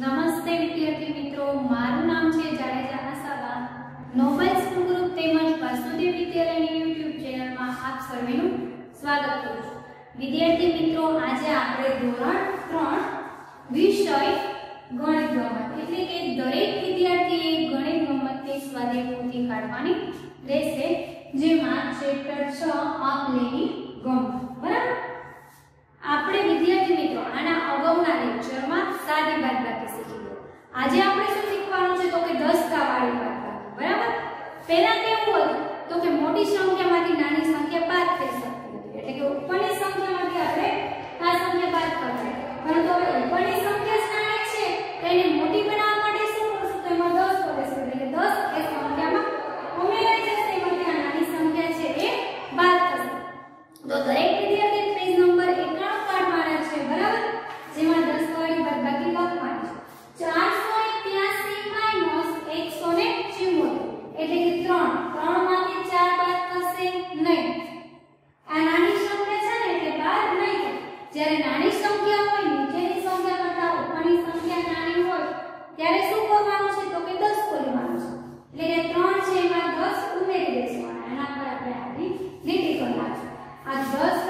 નમસ્તે વિદ્યાર્થી મિત્રો, મારું નામ છે Jadeja Asava. Nobel school group તેમજ વાસુદેવ વિદ્યાલયની યુટ્યુબ ચેનલમાં આપ સર્વેનું સ્વાગત કરું છું. વિદ્યાર્થી મિત્રો, આજે આપણે ધોરણ 3 વિષય ગણિત ગમત, એટલે કે દરેક વિદ્યાર્થીએ ગણિત ગમતની સ્વાધ્યાયપૂર્તિ કાઢવાની રહેશે, જેમાં ચેપ્ટર 6 આપલેની ગમત. બરાબર? આપણે વિદ્યાર્થી મિત્રો, આના અગાઉના લેક્ચરમાં સાદી બાદ આજે આપણે શું શીખવાનું છે તો કે 10 કા વાળી વાર્તા બરાબર? પહેલા કેવું હતું તો કે મોટી સંખ્યામાંથી નાની સંખ્યા બાદ થઈ શકતી એટલે કે ઉપરની સંખ્યામાંથી આપણે and thus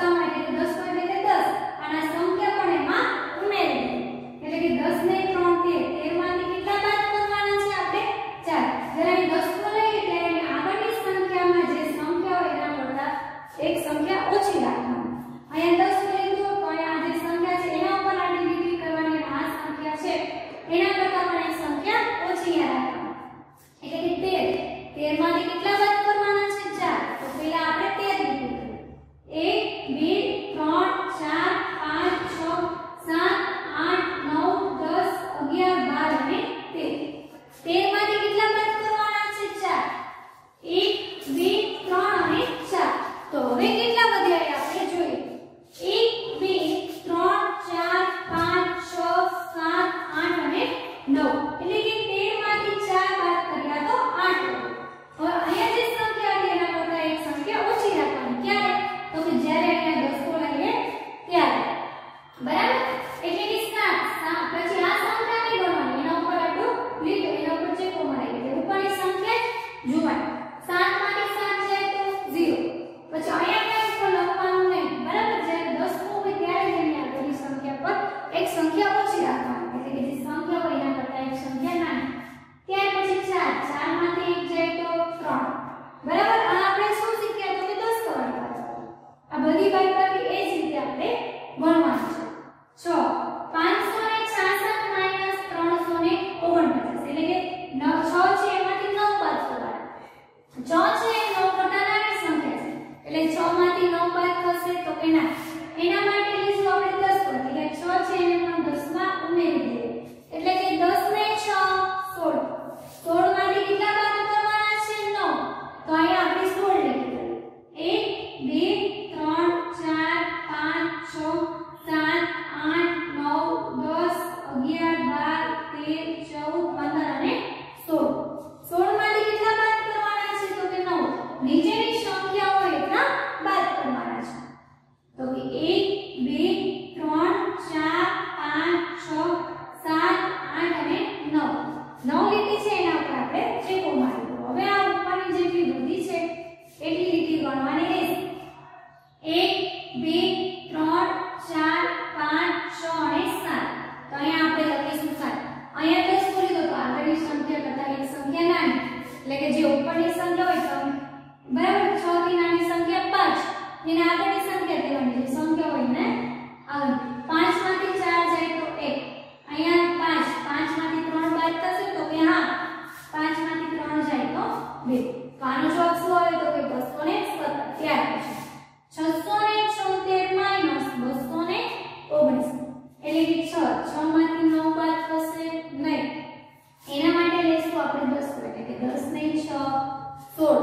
સોળ.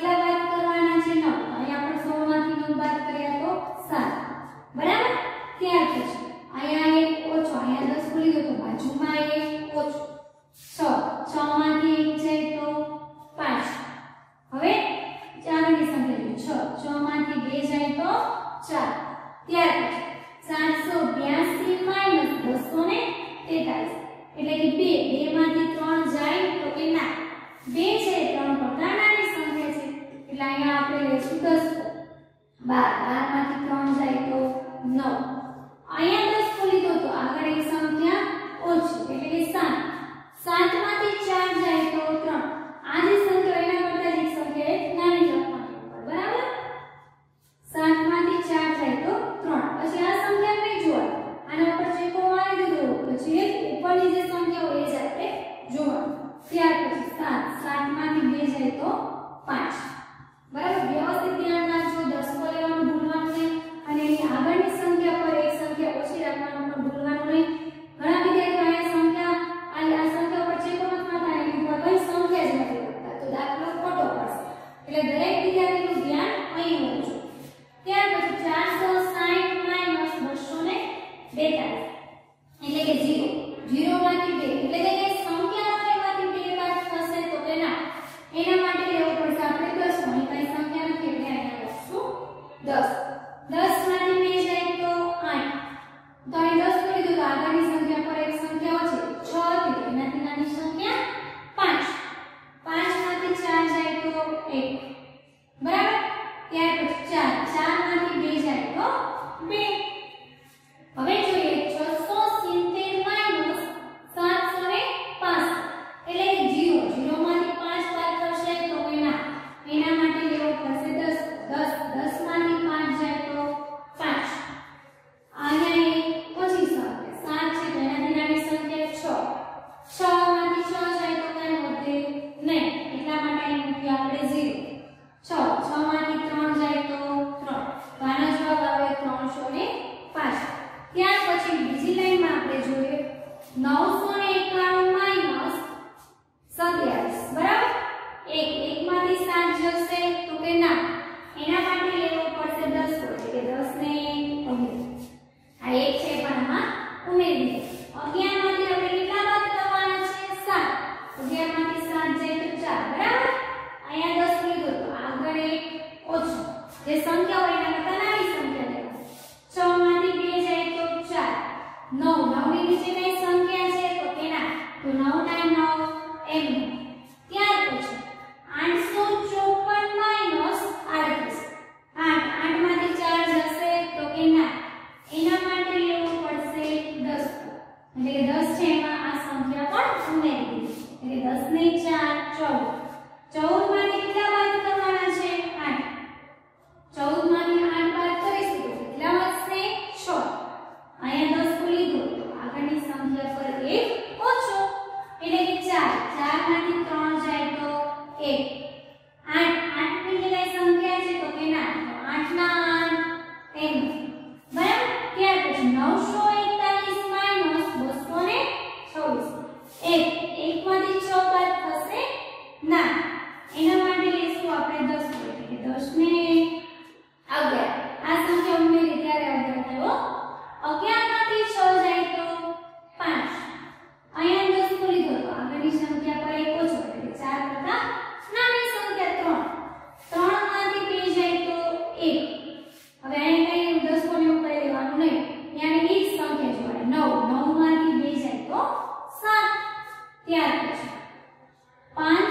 કેટલા બાદ કરવાના છે નવ? અહીં આપણે સોળમાંથી નવ તો સાત. બરાબર? ત્યાં થશે અહીંયા એક ઓછો, અહીંયા દસ ભૂલી ગયો તો બાજુમાં એક ઓછો. છ. છ માંથી એક છે તો પાંચ. હવે ચારની સંખ્યા છ છ. માંથી બે જાય તો ચાર. ત્યાર પછી સાતસો બ્યાસી માઇનસ બસો ને તેતાલીસ. એટલે કે બે. બે માંથી બાર બારમાંથી ત્રણ જાય તો નવ. અહીંયા લાઈનમાં આપણે ને 991 માઇનસ 27 બરાબર એક એક માંથી 7 જશે તો કે ના એના માટે લેવો પડશે 10 એટલે કે 10 ને ઉમેરો આ એક છે પણ આમાં ઉમેરી દે 11 માંથી આપણે કેટલા બાદ કરવાના છે 7 11 માંથી 7 જાય તો 4 બરાબર અહીંયા 10 લીધો તો આગળ એક ઓછો જે સંખ્યા હોય એના કરતા નાની સંખ્યા લેવાની 6 માંથી 2 જાય તો 4 9 9 ની નીચે કઈ સંખ્યા છે તો કેના તો 9 ના 9 એમ ત્યાર પછી 854 માઇનસ 38 8 8 માંથી 4 જશે તો કે ના એના માટે લેવું પડશે 10 એટલે કે 10 છે એમાં આ સંખ્યા પણ ઉમેરી દીધી એટલે 10 ને 4 14 14 માંથી કેટલા બાદ કરવાના છે 8 14 માંથી 8 બાદ કરીશું તો કેટલા વધશે 6 અહીંયા 10 કો લીધો તો આગળની સંખ્યા પર એક ઓછો એટલે કે 4 4 માંથી 3 જાય તો 1 8 8 ની જગ્યાએ સંખ્યા છે તો કે ના તો 8 ના 8 એમ બરાબર ત્યાર પછી 941 માઇનસ 226 એક એક માંથી 6 બાદ થશે ના એના માટે લેશું આપણે 10 એટલે કે 10 ને 11 આ સંખ્યા ઉમેરી ત્યારે 11 થયો 11 માંથી 6 જાય તો 5 અહીંયા 10 કો લીધો તો આગળની સંખ્યા પર એક ઓછો એટલે 4 કરતા નાની સંખ્યા 3 3 માંથી 2 જાય તો 1 હવે અહીંયા કઈ 10 કોને ઉપર લેવાનું નહીં ત્યાં એ જ સંખ્યા જોડે 9 9 માંથી 2 જાય તો 7 ત્યાર પછી 584